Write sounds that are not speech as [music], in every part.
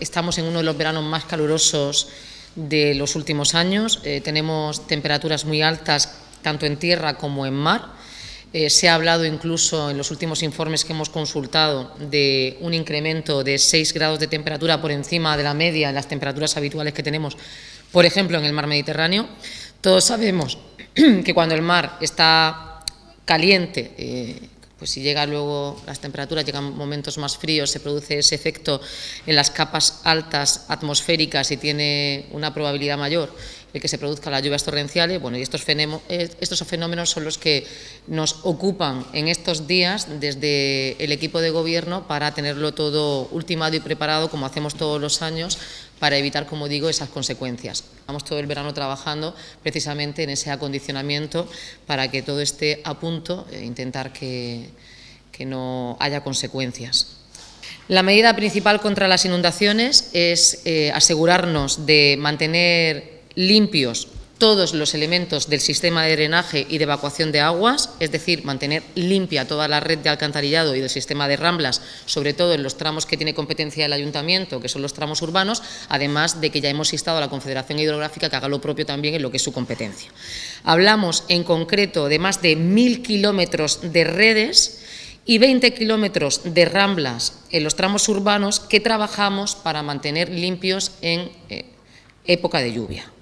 Estamos en uno de los veranos más calurosos de los últimos años. Eh, tenemos temperaturas muy altas tanto en tierra como en mar. Eh, se ha hablado incluso en los últimos informes que hemos consultado de un incremento de 6 grados de temperatura por encima de la media en las temperaturas habituales que tenemos, por ejemplo, en el mar Mediterráneo. Todos sabemos [clears throat] que cuando el mar está caliente, eh, pues si llega luego las temperaturas, llegan momentos más fríos, se produce ese efecto en las capas altas atmosféricas y tiene una probabilidad mayor el que se produzcan las lluvias torrenciales. Bueno, y estos, eh, estos fenómenos son los que nos ocupan en estos días desde el equipo de gobierno para tenerlo todo ultimado y preparado, como hacemos todos los años, para evitar, como digo, esas consecuencias. Vamos todo el verano trabajando precisamente en ese acondicionamiento para que todo esté a punto e intentar que, no haya consecuencias. La medida principal contra las inundaciones es eh, asegurarnos de mantener limpios todos los elementos del sistema de drenaje y de evacuación de aguas, es decir, mantener limpia toda la red de alcantarillado y del sistema de ramblas, sobre todo en los tramos que tiene competencia el ayuntamiento, que son los tramos urbanos, además de que ya hemos instado a la Confederación Hidrográfica que haga lo propio también en lo que es su competencia. Hablamos en concreto de más de mil kilómetros de redes y 20 kilómetros de ramblas en los tramos urbanos que trabajamos para mantener limpios en eh, época de lluvia.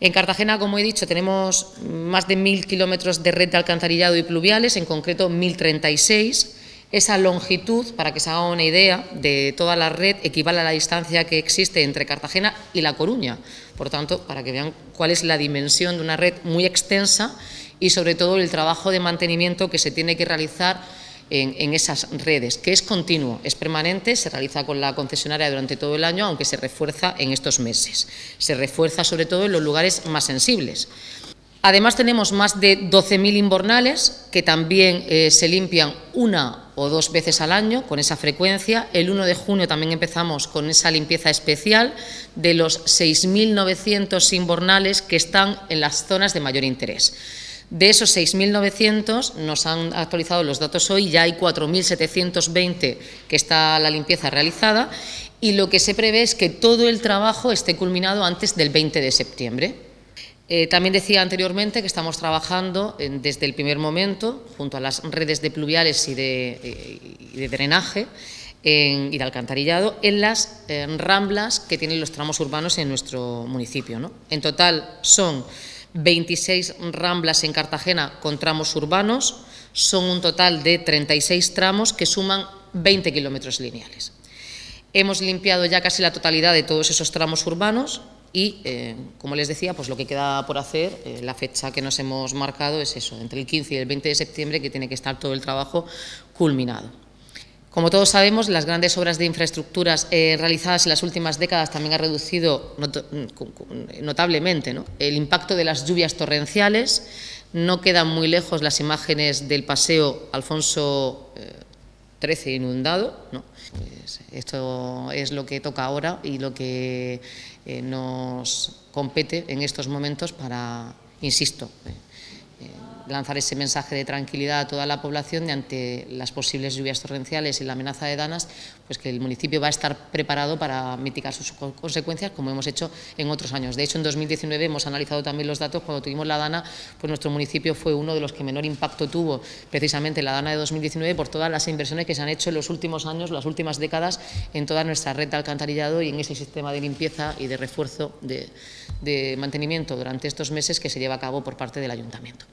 En Cartagena, como he dicho, tenemos más de mil kilómetros de red de alcantarillado y pluviales, en concreto 1036. Esa longitud, para que se haga una idea de toda la red, equivale a la distancia que existe entre Cartagena y La Coruña. Por tanto, para que vean cuál es la dimensión de una red muy extensa y sobre todo el trabajo de mantenimiento que se tiene que realizar en, esas redes, que es continuo, es permanente, se realiza con la concesionaria durante todo el año, aunque se refuerza en estos meses. Se refuerza sobre todo en los lugares más sensibles. Además tenemos más de 12.000 inbornales que también eh, se limpian una o dos veces al año con esa frecuencia. El 1 de junio también empezamos con esa limpieza especial de los 6.900 inbornales que están en las zonas de mayor interés. De esos 6.900 nos han actualizado los datos hoy, ya hay 4.720 que está la limpieza realizada y lo que se prevé es que todo el trabajo esté culminado antes del 20 de septiembre. Eh, también decía anteriormente que estamos trabajando desde el primer momento, junto a las redes de pluviales y de, eh, drenaje y de alcantarillado, en las ramblas que tienen los tramos urbanos en nuestro municipio. En total son 26 ramblas en Cartagena con tramos urbanos, son un total de 36 tramos que suman 20 kilómetros lineales. Hemos limpiado ya casi la totalidad de todos esos tramos urbanos y, eh, como les decía, pues lo que queda por hacer, eh, la fecha que nos hemos marcado es eso, entre el 15 y el 20 de septiembre, que tiene que estar todo el trabajo culminado. Como todos sabemos, las grandes obras de infraestructuras eh, realizadas en las últimas décadas también han reducido notablemente el impacto de las lluvias torrenciales. No quedan muy lejos las imágenes del paseo Alfonso XIII eh, inundado. Pues esto es lo que toca ahora y lo que eh, nos compete en estos momentos para, insisto, lanzar ese mensaje de tranquilidad a toda la población de ante las posibles lluvias torrenciales y la amenaza de danas, pues que el municipio va a estar preparado para mitigar sus consecuencias, como hemos hecho en otros años. De hecho, en 2019 hemos analizado también los datos, cuando tuvimos la dana, pues nuestro municipio fue uno de los que menor impacto tuvo precisamente la dana de 2019 por todas las inversiones que se han hecho en los últimos años, las últimas décadas, en toda nuestra red de alcantarillado y en ese sistema de limpieza y de refuerzo de, de mantenimiento durante estos meses que se lleva a cabo por parte del ayuntamiento.